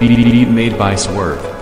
Beat made by Swerve.